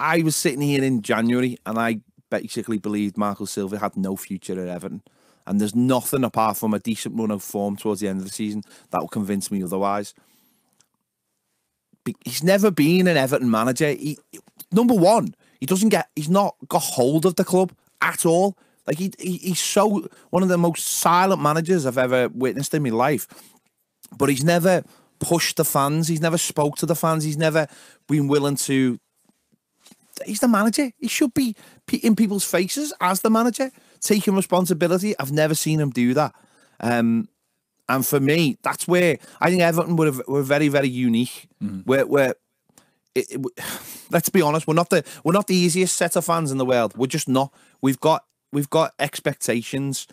I was sitting here in January and I basically believed Marco Silva had no future at Everton. And there's nothing apart from a decent run of form towards the end of the season that will convince me otherwise. He's never been an Everton manager. He, number one, he doesn't get. He's not got hold of the club at all. Like he, he he's so one of the most silent managers I've ever witnessed in my life. But he's never pushed the fans. He's never spoke to the fans. He's never been willing to. He's the manager. He should be in people's faces as the manager, taking responsibility. I've never seen him do that. Um, and for me, that's where I think Everton would have were very, very unique. Mm. Where, where it, it, let's be honest, we're not the we're not the easiest set of fans in the world. We're just not. We've got we've got expectations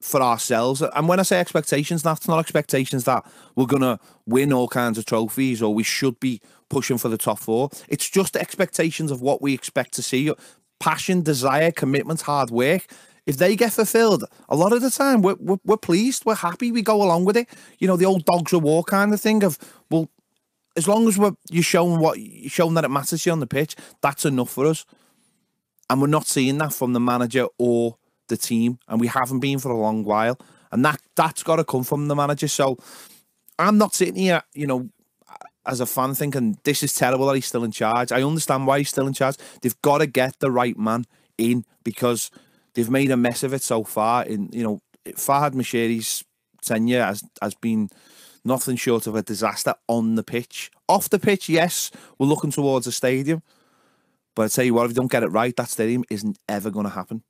for ourselves. And when I say expectations, that's not expectations that we're gonna win all kinds of trophies or we should be pushing for the top four. It's just expectations of what we expect to see. Passion, desire, commitment, hard work if they get fulfilled, a lot of the time we're, we're, we're, pleased, we're happy, we go along with it. You know, the old dogs of war kind of thing of, well, as long as we're you're showing what you're showing that it matters to you on the pitch, that's enough for us. And we're not seeing that from the manager or the team, and we haven't been for a long while. And that that's got to come from the manager. So I'm not sitting here, you know, as a fan thinking this is terrible that he's still in charge. I understand why he's still in charge. They've got to get the right man in because they've made a mess of it so far. In you know, Farhad Moshiri's tenure has has been nothing short of a disaster on the pitch. Off the pitch, yes, we're looking towards a stadium. But I tell you what, if you don't get it right, that stadium isn't ever going to happen.